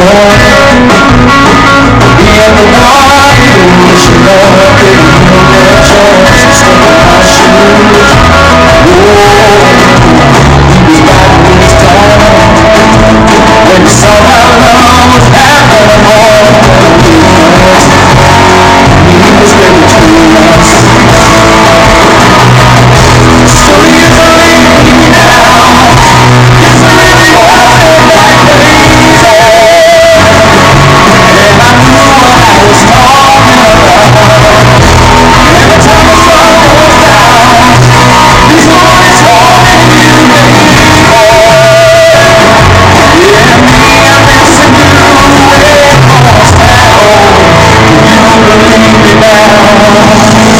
Lord.